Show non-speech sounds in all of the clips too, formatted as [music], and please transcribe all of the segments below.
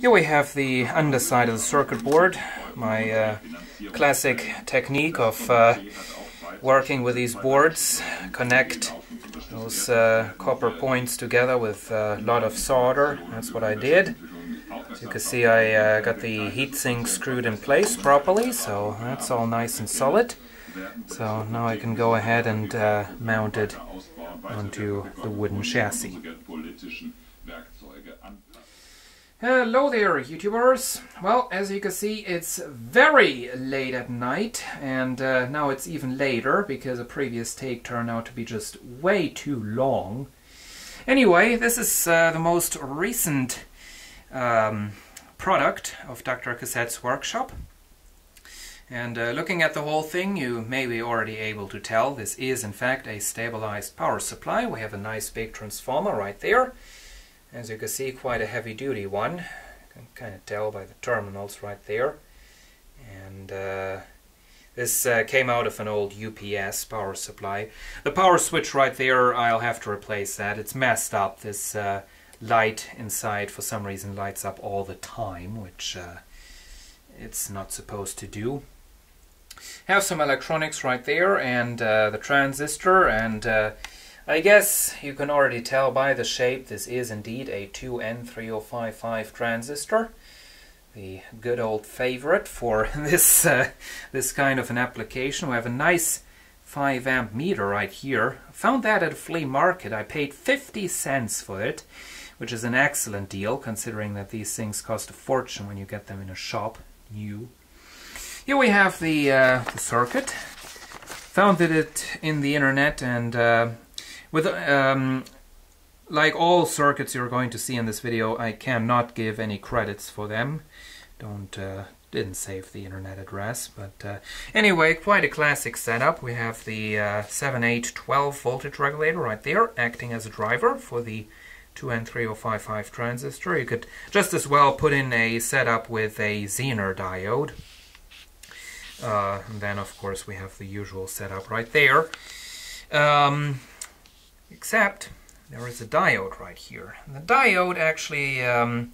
Here we have the underside of the circuit board, my uh, classic technique of uh, working with these boards, connect those uh, copper points together with a lot of solder, that's what I did. As you can see I uh, got the heatsink screwed in place properly, so that's all nice and solid. So now I can go ahead and uh, mount it onto the wooden chassis. Hello there YouTubers! Well, as you can see it's very late at night and uh, now it's even later because a previous take turned out to be just way too long. Anyway, this is uh, the most recent um, product of Dr. Cassette's workshop. And uh, looking at the whole thing, you may be already able to tell this is in fact a stabilized power supply. We have a nice big transformer right there. As you can see, quite a heavy duty one. You can kind of tell by the terminals right there. And uh, this uh, came out of an old UPS power supply. The power switch right there, I'll have to replace that. It's messed up. This uh, light inside for some reason lights up all the time, which uh, it's not supposed to do have some electronics right there and uh, the transistor and uh, I guess you can already tell by the shape this is indeed a 2N3055 transistor. The good old favorite for [laughs] this uh, this kind of an application. We have a nice 5 amp meter right here. Found that at a flea market. I paid 50 cents for it which is an excellent deal considering that these things cost a fortune when you get them in a shop new. Here we have the, uh, the circuit. Found it in the internet and uh, with um, like all circuits you're going to see in this video, I cannot give any credits for them. Don't uh, didn't save the internet address, but uh, anyway, quite a classic setup. We have the uh, 7812 voltage regulator right there, acting as a driver for the 2N3055 transistor. You could just as well put in a setup with a Zener diode. Uh, and then of course we have the usual setup right there. Um, except there is a diode right here. And the diode actually, um,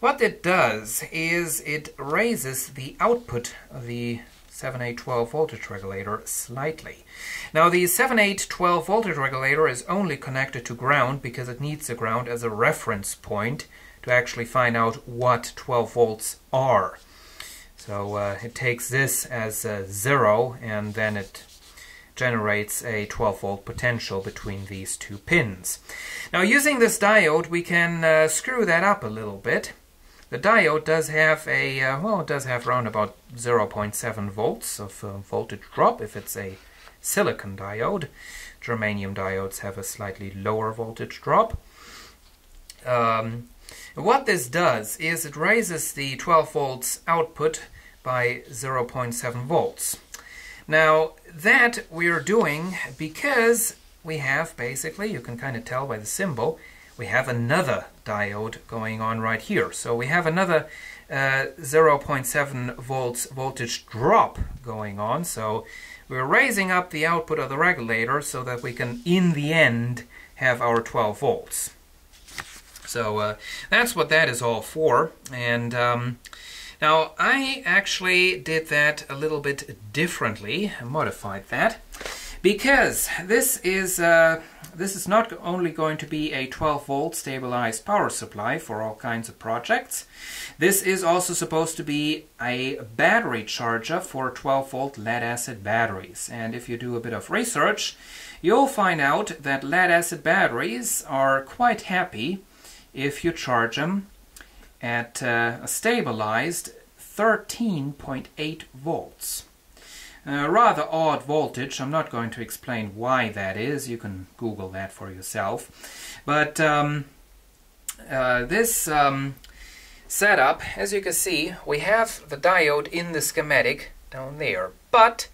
what it does is it raises the output of the 7812 voltage regulator slightly. Now the 7812 voltage regulator is only connected to ground because it needs the ground as a reference point to actually find out what 12 volts are. So uh, it takes this as a zero and then it generates a 12 volt potential between these two pins. Now using this diode we can uh, screw that up a little bit. The diode does have a, uh, well it does have around about 0.7 volts of uh, voltage drop if it's a silicon diode. Germanium diodes have a slightly lower voltage drop. Um, what this does is it raises the 12 volts output by 0.7 volts. Now that we're doing because we have basically, you can kind of tell by the symbol, we have another diode going on right here. So we have another uh, 0.7 volts voltage drop going on. So we're raising up the output of the regulator so that we can, in the end, have our 12 volts. So uh, that's what that is all for. And um, now I actually did that a little bit differently, modified that, because this is uh, this is not only going to be a 12 volt stabilized power supply for all kinds of projects. This is also supposed to be a battery charger for 12 volt lead acid batteries. And if you do a bit of research, you'll find out that lead acid batteries are quite happy if you charge them at uh, a stabilized 13.8 volts. A rather odd voltage. I'm not going to explain why that is. You can Google that for yourself. But um, uh, this um, setup, as you can see, we have the diode in the schematic down there. But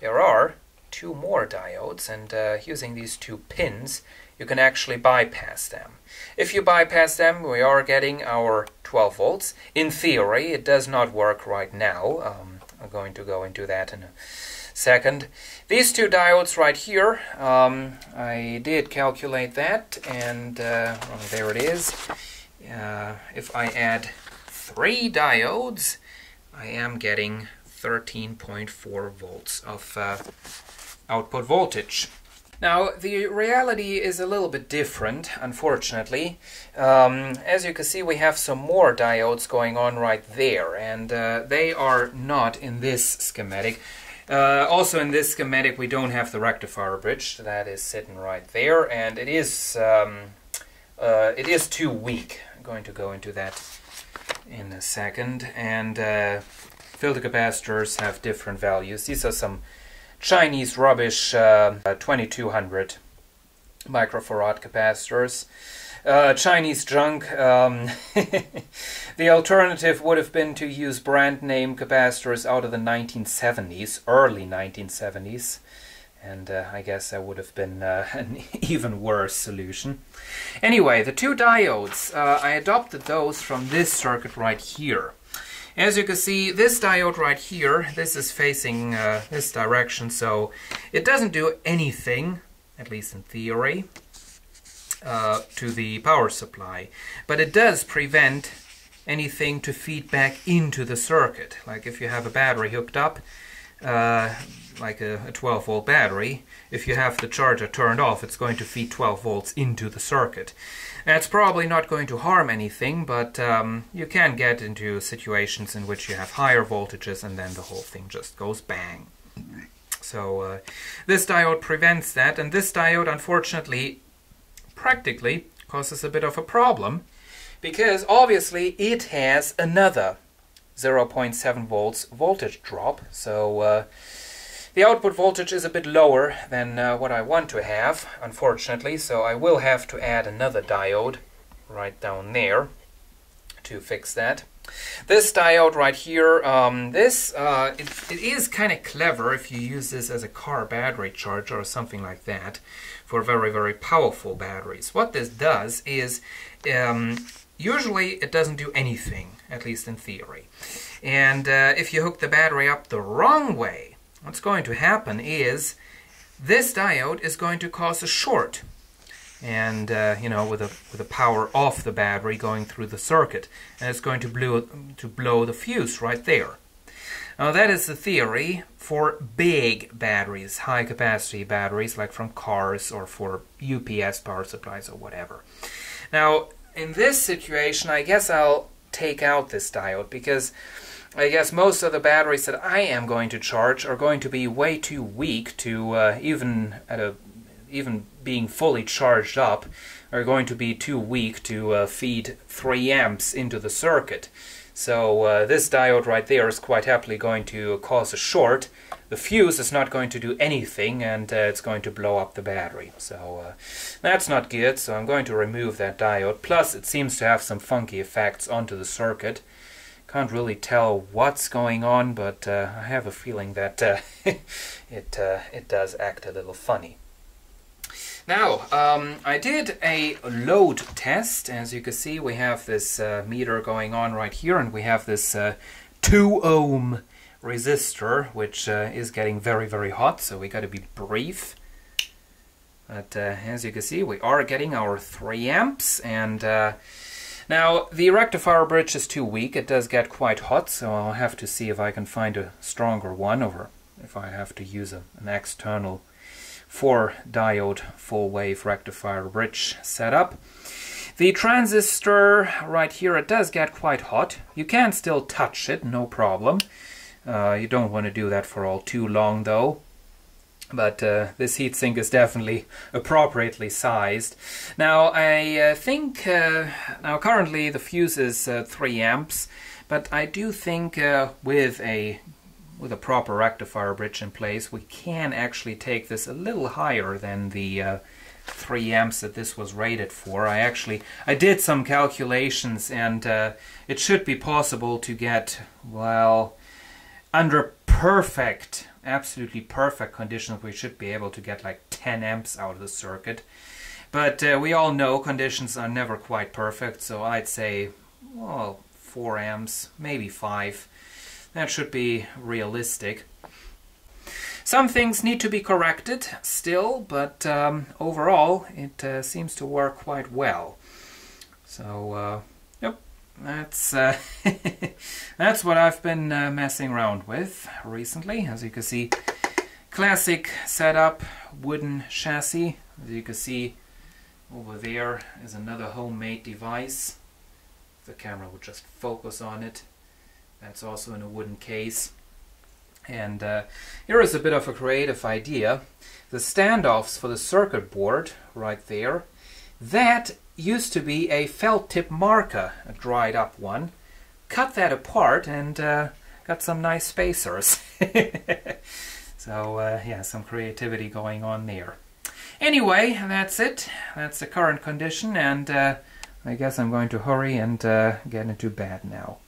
there are two more diodes, and uh, using these two pins, you can actually bypass them. If you bypass them, we are getting our 12 volts. In theory, it does not work right now. Um, I'm going to go into that in a second. These two diodes right here, um, I did calculate that, and uh, well, there it is. uh, if I add three diodes, I am getting 13.4 volts of uh, output voltage. Now, the reality is a little bit different, unfortunately. Um, as you can see, we have some more diodes going on right there, and uh, they are not in this schematic. Uh, also in this schematic, we don't have the rectifier bridge. That is sitting right there, and it is um, uh, it is too weak. I'm going to go into that in a second. And uh, filter capacitors have different values. These are some Chinese rubbish uh, 2200 microfarad capacitors. Uh, Chinese junk. Um, [laughs] the alternative would have been to use brand name capacitors out of the 1970s, early 1970s. And uh, I guess that would have been uh, [laughs] an even worse solution. Anyway, the two diodes, uh, I adopted those from this circuit right here. As you can see, this diode right here, this is facing uh, this direction, so it doesn't do anything, at least in theory, uh, to the power supply. But it does prevent anything to feed back into the circuit. Like if you have a battery hooked up, uh, like a, a 12 volt battery, if you have the charger turned off, it's going to feed 12 volts into the circuit. It's probably not going to harm anything, but um, you can get into situations in which you have higher voltages and then the whole thing just goes bang. So uh, this diode prevents that, and this diode unfortunately practically causes a bit of a problem because obviously it has another 0.7 volts voltage drop. So uh, the output voltage is a bit lower than uh, what I want to have, unfortunately, so I will have to add another diode right down there to fix that. This diode right here, um, this uh, it, it is kind of clever if you use this as a car battery charger or something like that for very, very powerful batteries. What this does is, um, usually it doesn't do anything, at least in theory. And uh, if you hook the battery up the wrong way, what's going to happen is this diode is going to cause a short and uh, you know with a with the power off the battery going through the circuit and it's going to blow to blow the fuse right there. Now that is the theory for big batteries high capacity batteries like from cars or for UPS power supplies or whatever. Now in this situation I guess I'll take out this diode because I guess most of the batteries that I am going to charge are going to be way too weak to uh, even at a even being fully charged up are going to be too weak to uh, feed 3 amps into the circuit. So uh, this diode right there is quite happily going to cause a short. The fuse is not going to do anything and uh, it's going to blow up the battery. So uh, that's not good, so I'm going to remove that diode. Plus it seems to have some funky effects onto the circuit. Can't really tell what's going on, but uh, I have a feeling that uh, [laughs] it, uh, it does act a little funny. Now, um, I did a load test. As you can see, we have this uh, meter going on right here, and we have this uh, 2 ohm resistor, which uh, is getting very, very hot, so we got to be brief. But as you can see, we are getting our 3 amps, and now, the rectifier bridge is too weak. It does get quite hot, so I'll have to see if I can find a stronger one, or if I have to use a, an external 4-diode full-wave rectifier bridge setup. The transistor right here, it does get quite hot. You can still touch it, no problem. Uh, you don't want to do that for all too long, though but uh, this heatsink is definitely appropriately sized. Now I uh, think, uh, now currently the fuse is uh, 3 amps, but I do think uh, with a with a proper rectifier bridge in place we can actually take this a little higher than the uh, 3 amps that this was rated for. I actually, I did some calculations and it should be possible to get, well, under perfect absolutely perfect conditions, we should be able to get like 10 amps out of the circuit. But uh, we all know conditions are never quite perfect, so I'd say, well, 4 amps, maybe 5. That should be realistic. Some things need to be corrected still, but um, overall it uh, seems to work quite well. So uh, that's uh, [laughs] that's what I've been uh, messing around with recently. As you can see, classic setup, wooden chassis. As you can see, over there is another homemade device. The camera would just focus on it. That's also in a wooden case. And uh, here is a bit of a creative idea. The standoffs for the circuit board, right there, that used to be a felt tip marker, a dried up one. Cut that apart and uh, got some nice spacers. [laughs] so uh, yeah, some creativity going on there. Anyway, that's it. That's the current condition and uh, I guess I'm going to hurry and uh, get into bed now.